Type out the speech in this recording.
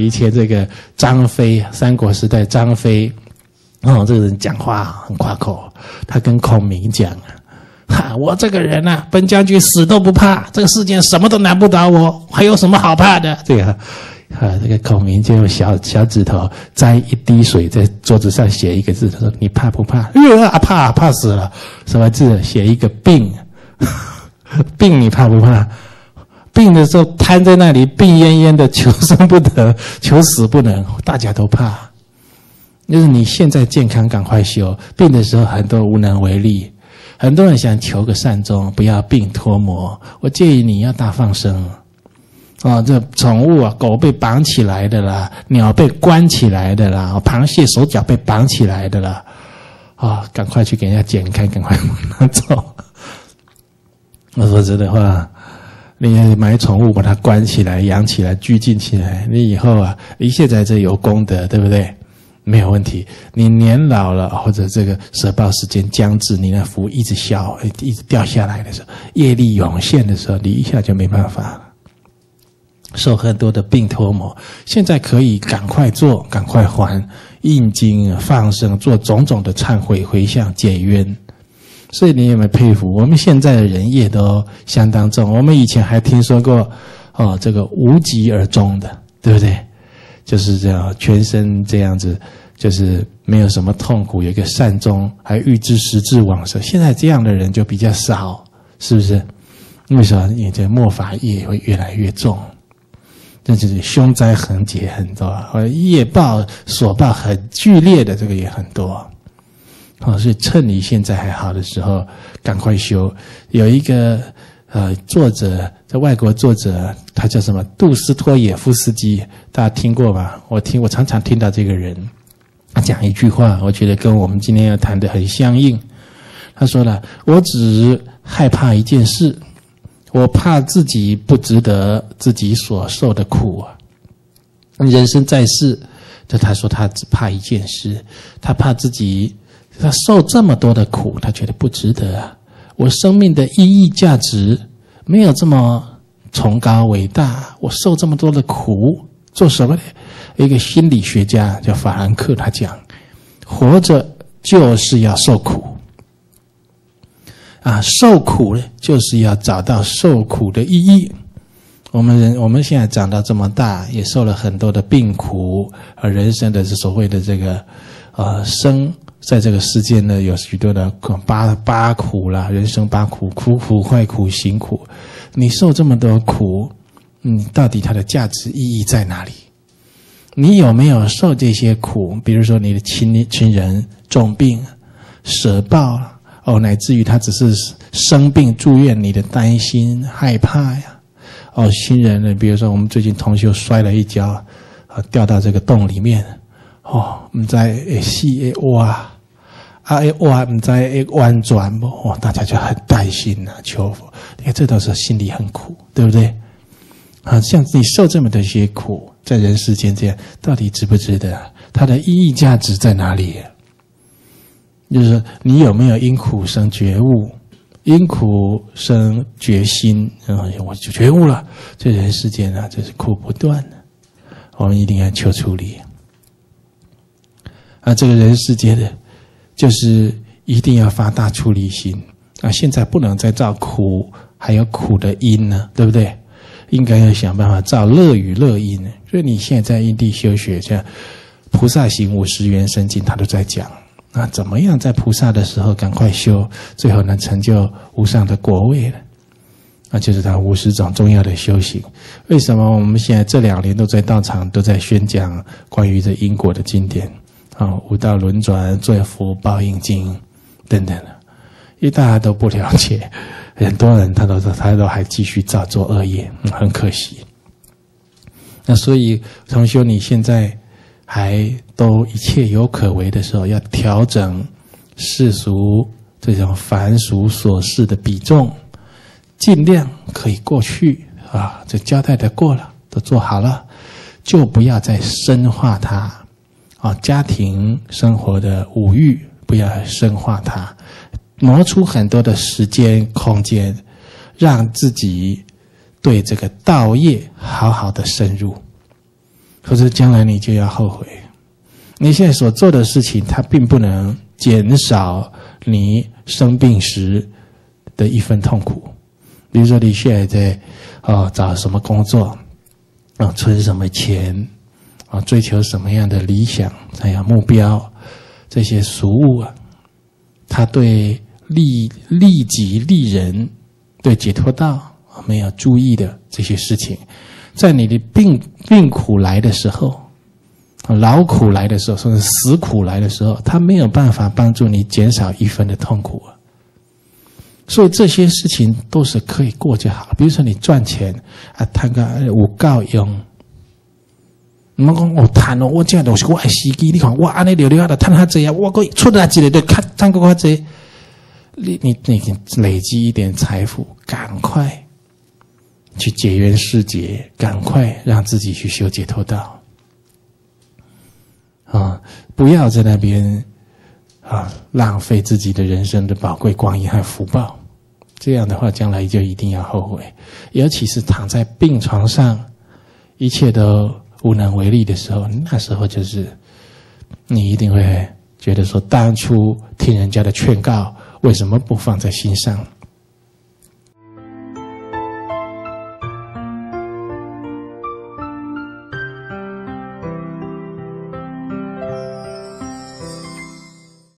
以前这个张飞，三国时代张飞，哦，这个人讲话很夸口，他跟孔明讲啊，哈，我这个人呐，本将军死都不怕，这个世界什么都难不倒我，还有什么好怕的？这个。啊，这个孔明就用小小指头沾一滴水，在桌子上写一个字，他说：“你怕不怕？”啊，怕，怕死了。什么字？写一个病，病你怕不怕？病的时候瘫在那里，病恹恹的，求生不得，求死不能，大家都怕。就是你现在健康，赶快修；病的时候，很多无能为力。很多人想求个善终，不要病脱魔。我建议你要大放生。啊，这宠物啊，狗被绑起来的啦，鸟被关起来的啦，螃蟹手脚被绑起来的啦，啊，赶快去给人家剪开，赶快拿走。我说真的话，你买宠物把它关起来、养起来、拘禁起来，你以后啊，你现在这有功德，对不对？没有问题。你年老了或者这个舍报时间将至，你的福一直消，一直掉下来的时候，业力涌现的时候，你一下就没办法了。受很多的病脱魔，现在可以赶快做，赶快还印经放生，做种种的忏悔回向解冤。所以你有没有佩服？我们现在的人业都相当重。我们以前还听说过，哦，这个无疾而终的，对不对？就是这样，全身这样子，就是没有什么痛苦，有一个善终，还预知时至往生。现在这样的人就比较少，是不是？为什么？你这末法业会越来越重。这就是凶灾横劫很多，或者业报所报很剧烈的，这个也很多。哦，所以趁你现在还好的时候，赶快修。有一个呃作者，在外国作者，他叫什么？杜斯托耶夫斯基，大家听过吧？我听，我常常听到这个人，他讲一句话，我觉得跟我们今天要谈的很相应。他说了：“我只害怕一件事。”我怕自己不值得自己所受的苦啊！人生在世，就他说他只怕一件事，他怕自己他受这么多的苦，他觉得不值得啊！我生命的意义价值没有这么崇高伟大，我受这么多的苦做什么呢？一个心理学家叫法兰克，他讲，活着就是要受苦。啊，受苦呢，就是要找到受苦的意义。我们人，我们现在长到这么大，也受了很多的病苦，而人生的所谓的这个，呃，生在这个世界呢，有许多的八八苦啦，人生八苦，苦苦坏苦行苦。你受这么多苦，你到底它的价值意义在哪里？你有没有受这些苦？比如说你的亲亲人重病，舍报。哦，乃至于他只是生病住院，你的担心害怕呀？哦，亲人呢？比如说我们最近同学摔了一跤，啊，掉到这个洞里面，哦，唔知会死会活，啊，会活唔知会弯转不？哦，大家就很担心呐，求佛。你看这都是心里很苦，对不对？啊，像你受这么多些苦，在人世间这样，到底值不值得？它的意义价值在哪里？就是你有没有因苦生觉悟，因苦生决心？然后，我就觉悟了。这人世间啊，这是苦不断的，我们一定要求处理。啊，这个人世间的，就是一定要发大出离心。啊，现在不能再造苦，还有苦的因呢，对不对？应该要想办法造乐与乐因。所以你现在在因地修学，像菩萨行五十元生经，他都在讲。那怎么样在菩萨的时候赶快修，最后能成就无上的果位呢？那就是他五十种重要的修行。为什么我们现在这两年都在道场都在宣讲关于这因果的经典啊？五道轮转、罪福报应经等等的，因为大家都不了解，很多人他都他都还继续造作恶业，很可惜。那所以同修，你现在。还都一切有可为的时候，要调整世俗这种凡俗琐事的比重，尽量可以过去啊，这交代的过了，都做好了，就不要再深化它啊。家庭生活的五欲，不要深化它，挪出很多的时间空间，让自己对这个道业好好的深入。否则将来你就要后悔。你现在所做的事情，它并不能减少你生病时的一份痛苦。比如说，你现在在啊找什么工作，啊存什么钱，啊追求什么样的理想，还有目标，这些俗物啊，他对利利己利人、对解脱道没有注意的这些事情，在你的病病苦来的时候，劳苦来的时候，甚至死苦来的时候，他没有办法帮助你减少一分的痛苦啊。所以这些事情都是可以过就好。比如说你赚钱啊，贪个有够用。你们讲我谈哦，我这样东西我爱司机，你看我安尼流流的谈下这样，我个出来几个都看谈个这，你你你累积一点财富，赶快去解冤释结，赶快让自己去修解脱道啊！不要在那边啊浪费自己的人生的宝贵光阴和福报。这样的话，将来就一定要后悔，尤其是躺在病床上，一切都无能为力的时候，那时候就是你一定会觉得说，当初听人家的劝告，为什么不放在心上？